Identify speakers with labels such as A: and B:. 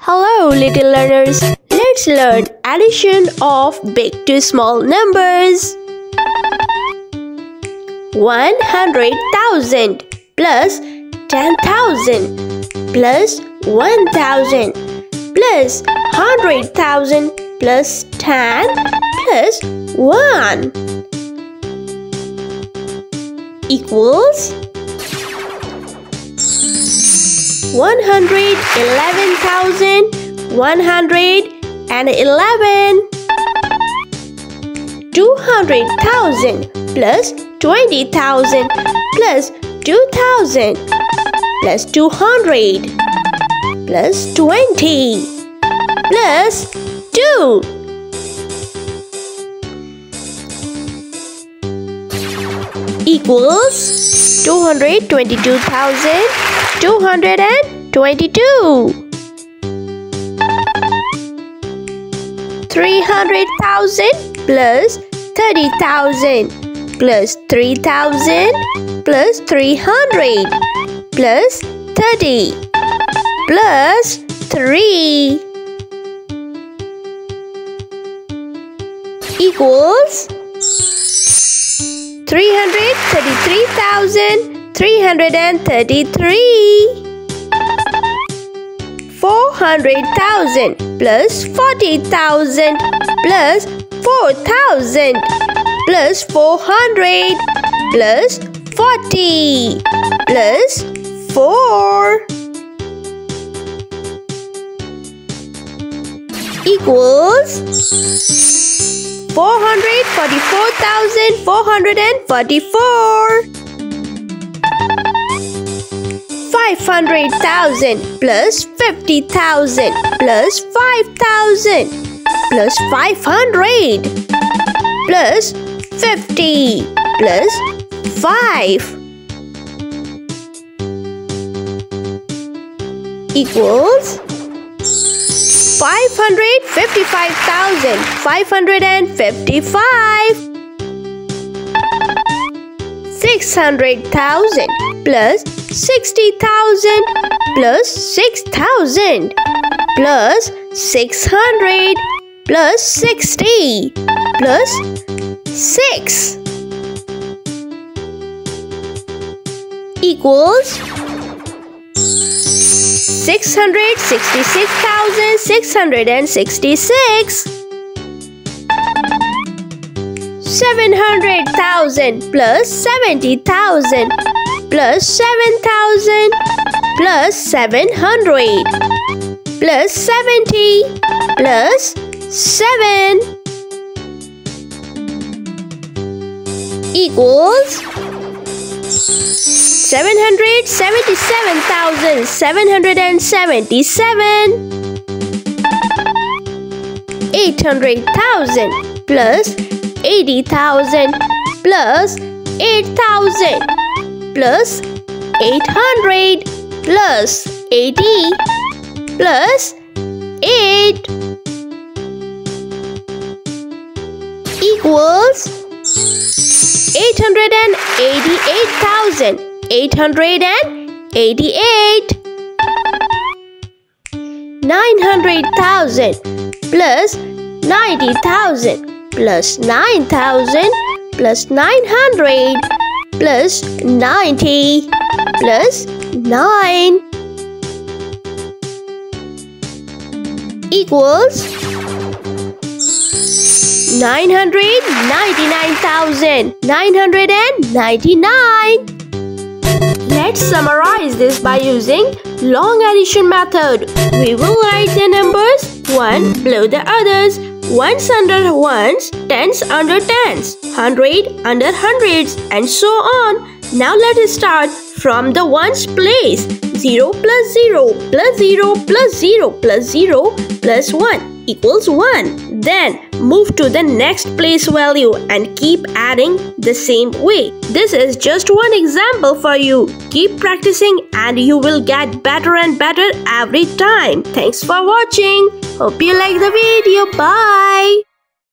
A: Hello, little learners. Let's learn addition of big to small numbers. 100,000 plus 10,000 plus 1,000 plus 100,000 plus 10 plus 1 equals 111,111 200,000 plus 20,000 plus 2,000 plus 200 plus 20 plus 2 equals 222,000 two hundred and twenty-two. Three hundred thousand plus thirty thousand plus three thousand plus three hundred plus thirty plus three equals 333,000 333 400,000 plus 40,000 plus 4,000 plus 400 plus 40 plus 4 equals 444,444 500,000 plus 50,000 plus 5,000 plus 500 plus 50 plus 5 equals 555,555 600,000 plus 60,000 plus 6,000 plus 600 plus 60 plus 6 equals 666,666 700,000 plus 70,000 plus 7,000 plus 700 plus 70 plus 7 equals 777,777 800,000 plus 80,000 plus 8,000 plus 800 plus 80 plus 8 equals 888,000 888 900,000 plus 90,000 plus 9,000 plus 900 plus 90 plus 9 equals 999,999. Let's summarize this by using long addition method. We will write the numbers one below the others ones under ones, tens under tens, hundred under hundreds, and so on. Now let us start from the ones place. 0 plus 0 plus 0 plus 0 plus 0 plus 1 equals 1. Then move to the next place value and keep adding the same way. This is just one example for you. Keep practicing and you will get better and better every time. Thanks for watching. Hope you like the video. Bye.